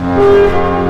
Música